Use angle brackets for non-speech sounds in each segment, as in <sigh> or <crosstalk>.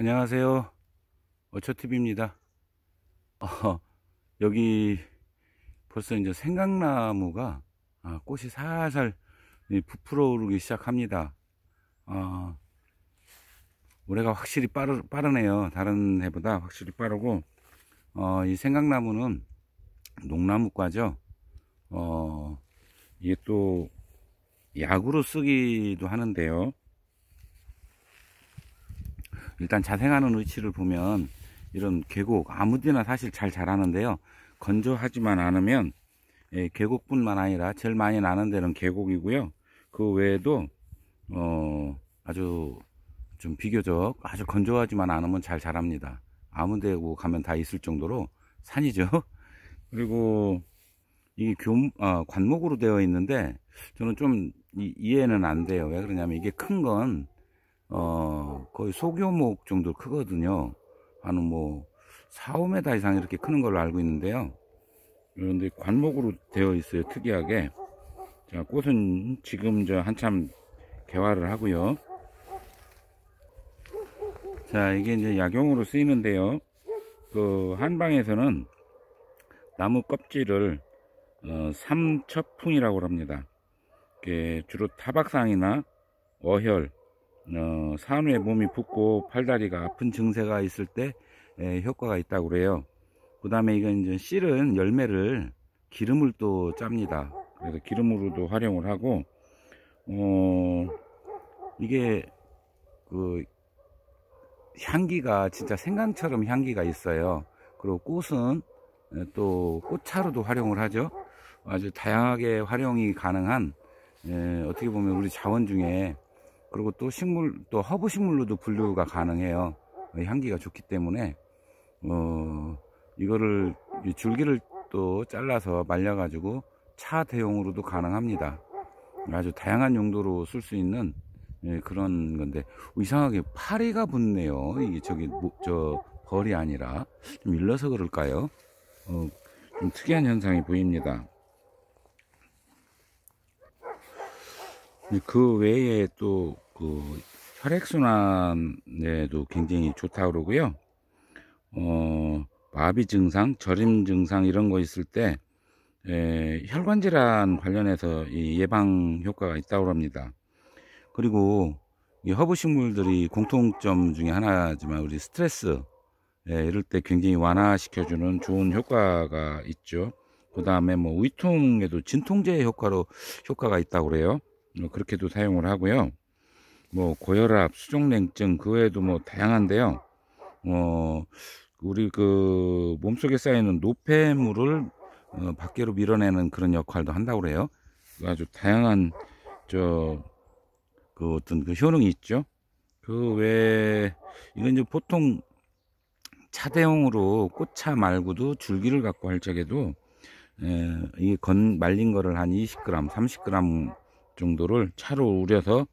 안녕하세요. 어초TV입니다. 어, 여기 벌써 이제 생강나무가 아, 꽃이 살살 부풀어 오르기 시작합니다. 아, 올해가 확실히 빠르, 빠르네요. 다른 해보다 확실히 빠르고, 어, 이 생강나무는 농나무과죠. 어, 이게 또 약으로 쓰기도 하는데요. 일단 자생하는 위치를 보면 이런 계곡 아무데나 사실 잘 자라는데요. 건조하지만 않으면 예, 계곡뿐만 아니라 제일 많이 나는 데는 계곡이고요. 그 외에도 어, 아주 좀 비교적 아주 건조하지만 않으면 잘 자랍니다. 아무데 가면 다 있을 정도로 산이죠. <laughs> 그리고 이 교, 어, 관목으로 되어 있는데 저는 좀 이, 이해는 안 돼요. 왜 그러냐면 이게 큰건 어, 거의 소교목 정도 크거든요. 한 뭐, 4, 5m 이상 이렇게 크는 걸로 알고 있는데요. 그런데 관목으로 되어 있어요. 특이하게. 자, 꽃은 지금 저 한참 개화를 하고요. 자, 이게 이제 약용으로 쓰이는데요. 그, 한방에서는 나무 껍질을, 어, 삼첩풍이라고 합니다. 주로 타박상이나 어혈, 어, 산후에 몸이 붓고 팔다리가 아픈 증세가 있을 때 에, 효과가 있다고 그래요. 그 다음에 이건 이제 씨른 열매를 기름을 또 짭니다. 그래서 기름으로도 활용을 하고, 어, 이게 그 향기가 진짜 생강처럼 향기가 있어요. 그리고 꽃은 또 꽃차로도 활용을 하죠. 아주 다양하게 활용이 가능한 에, 어떻게 보면 우리 자원 중에 그리고 또 식물 또 허브 식물로도 분류가 가능해요. 향기가 좋기 때문에. 어 이거를 줄기를 또 잘라서 말려 가지고 차 대용으로도 가능합니다. 아주 다양한 용도로 쓸 수 있는 예, 그런 건데 이상하게 파리가 붙네요. 이게 저기 뭐, 저 벌이 아니라. 좀 일러서 그럴까요? 어, 좀 특이한 현상이 보입니다. 그 외에 또 그 혈액순환에도 굉장히 좋다고 그러고요. 어, 마비 증상, 저림 증상 이런 거 있을 때 에, 혈관 질환 관련해서 예방 효과가 있다고 합니다. 그리고 이 허브 식물들이 공통점 중에 하나지만 우리 스트레스 예, 이럴 때 굉장히 완화시켜주는 좋은 효과가 있죠. 그 다음에 뭐 위통에도 진통제 효과로 효과가 있다고 그래요. 뭐 그렇게도 사용을 하고요. 뭐 고혈압, 수족냉증 그 외에도 뭐 다양한데요. 어 우리 그 몸속에 쌓이는 노폐물을 어, 밖으로 밀어내는 그런 역할도 한다고 그래요. 아주 다양한 저 그 어떤 그 효능이 있죠. 그 외에 이건 이제 보통 차대용으로 꽃차 말고도 줄기를 갖고 할 적에도 에, 이게 건 말린 거를 한 20g, 30g 정도를 차로 우려서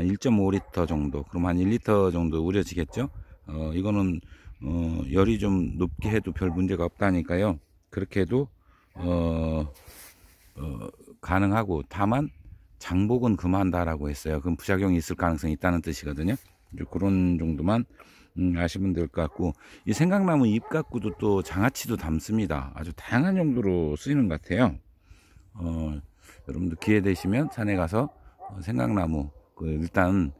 한 1.5리터 정도 그럼 한 1리터 정도 우려지겠죠? 어, 이거는 어, 열이 좀 높게 해도 별 문제가 없다니까요. 그렇게 해도 어, 어, 가능하고 다만 장복은 금한다라고 했어요. 그럼 부작용이 있을 가능성이 있다는 뜻이거든요. 그런 정도만 음, 아시면 될 것 같고 이 생강나무 잎 갖고도 또 장아찌도 담습니다. 아주 다양한 용도로 쓰이는 것 같아요. 어, 여러분들 기회 되시면 산에 가서 어, 생강나무 그 일단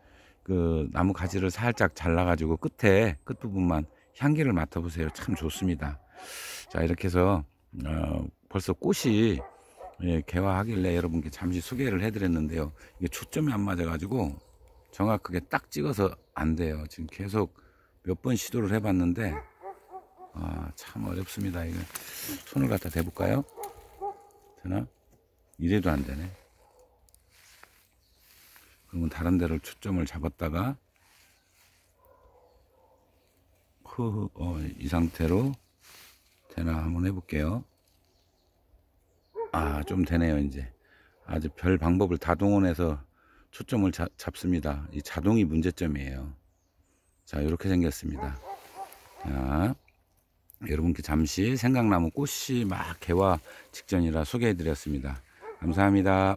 그 나무 가지를 살짝 잘라 가지고 끝에 끝부분만 향기를 맡아 보세요. 참 좋습니다. 자 이렇게 해서 어, 벌써 꽃이 예, 개화하길래 여러분께 잠시 소개를 해 드렸는데요. 이게 초점이 안 맞아 가지고 정확하게 딱 찍어서 안 돼요. 지금 계속 몇 번 시도를 해 봤는데 아, 참 어렵습니다. 이거 손을 갖다 대볼까요? 되나? 이래도 안 되네 그러면 다른 데를 초점을 잡았다가 흐, 어, 이 상태로 되나 한번 해볼게요. 아, 좀 되네요, 이제. 아주 별 방법을 다 동원해서 초점을 자, 잡습니다. 이 자동이 문제점이에요. 자, 이렇게 생겼습니다. 자, 여러분께 잠시 생강나무 꽃이 막 개화 직전이라 소개해 드렸습니다. 감사합니다.